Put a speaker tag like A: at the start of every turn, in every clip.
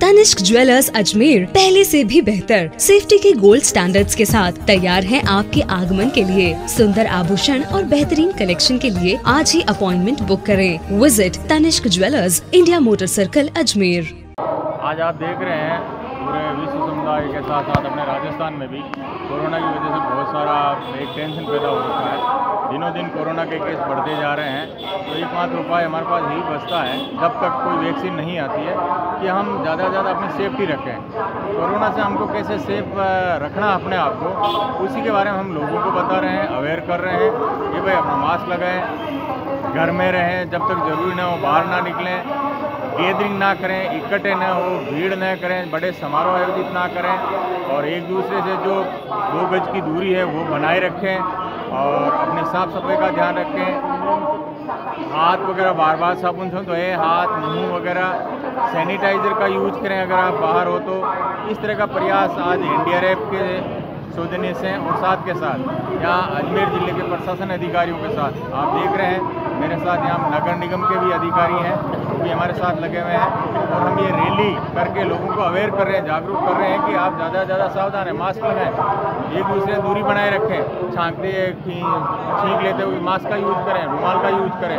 A: Tanishq jewellers Ajmer पहले से भी बेहतर सेफ्टी के गोल्ड स्टैंडर्ड्स के साथ तैयार हैं आपके आगमन के लिए। सुंदर आभूषण और बेहतरीन कलेक्शन के लिए आज ही अपॉइंटमेंट बुक करें। Visit Tanishq jewellers India motor circle Ajmer
B: आज आप देख रहे हैं पूरे विश्व समुदाय के साथ साथ अपने राजस्थान में भी कोरोना की वजह से बहुत सारा एक टेंशन पैदा हो रखा है। दिनों दिन कोरोना के केस बढ़ते जा रहे हैं। तो एकमात्र उपाय हमारे पास यही बचता है, जब तक कोई वैक्सीन नहीं आती है, कि हम ज़्यादा से ज़्यादा अपनी सेफ्टी रखें। कोरोना से हमको कैसे सेफ़ रखना अपने आप को, उसी के बारे में हम लोगों को बता रहे हैं अवेयर कर रहे हैं। कि भाई अपना मास्क लगाएँ, घर में रहें, जब तक ज़रूरी ना हो बाहर ना निकलें। गैदरिंग ना करें, इकट्ठे ना हो, भीड़ न करें, बड़े समारोह आयोजित ना करें और एक दूसरे से जो दो गज की दूरी है वो बनाए रखें और अपने साफ़ सफ़ाई का ध्यान रखें। हाथ वगैरह बार बार साबुन से धोए, हाथ, मुँह वगैरह, सैनिटाइज़र का यूज़ करें अगर आप बाहर हो तो। इस तरह का प्रयास आज रैप के सौजन्य से और साथ के साथ यहाँ अजमेर ज़िले के प्रशासन अधिकारियों के साथ। आप देख रहे हैं, मेरे साथ यहाँ नगर निगम के भी अधिकारी हैं। भी हमारे साथ लगे हुए हैं और हम ये रैली करके लोगों को अवेयर कर रहे हैं, जागरूक कर रहे हैं कि आप ज़्यादा से ज़्यादा सावधान हैं मास्क लगाएँ, एक दूसरे दूरी बनाए रखें, छाँकते छींक लेते हुए मास्क का यूज़ करें, रुमाल का यूज़ करें।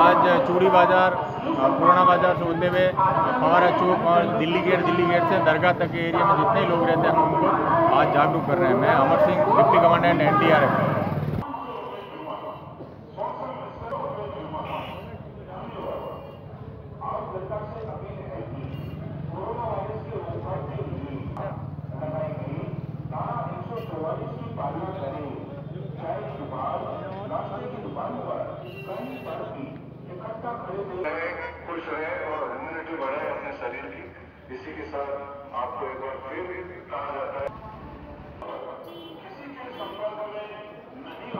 B: आज चूड़ी बाज़ार पुराना बाज़ार से होते हुए हमारा चौक और दिल्ली गेट दिल्ली गेट से दरगाह तक के एरिया में जितने लोग रहते हैं हम उनको आज जागरूक कर रहे हैं। मैं Amar Singh, deputy commandant N D R F
C: खुश रहे और इम्यूनिटी बढ़ाए अपने शरीर की। इसी के साथ आपको एक बार फिर कहा जाता है, किसी के संपर्क में नहीं